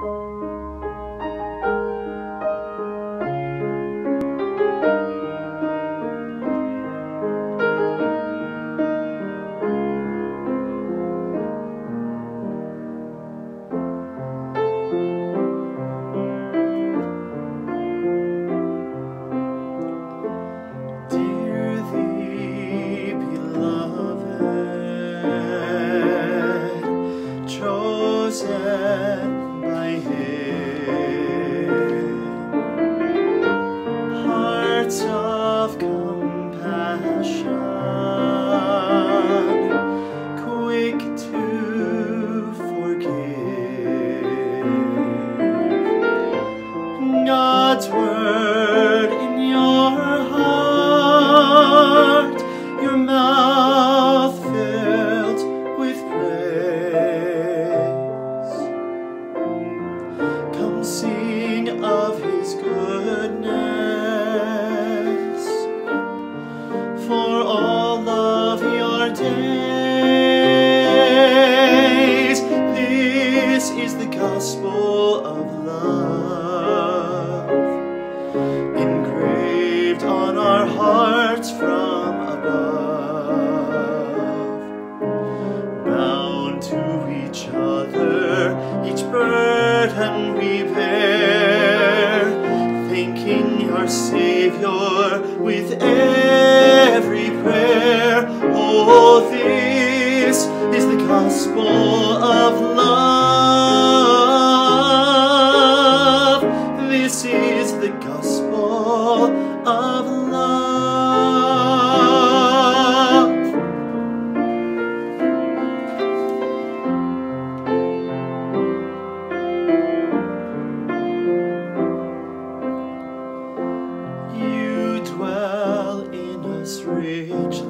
Bye. days. This is the gospel of love, engraved on our hearts from above. Bound to each other, each burden we bear, thinking our Savior with This is the gospel of love. This is the gospel of love. You dwell in us richly.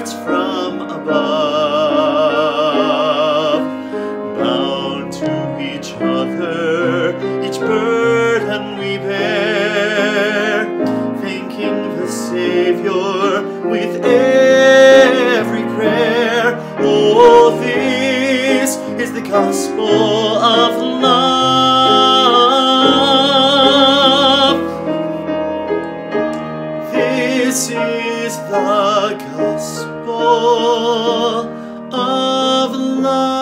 from above. Bound to each other, each burden we bear, thanking the Savior with every prayer. Oh, this is the gospel. Allah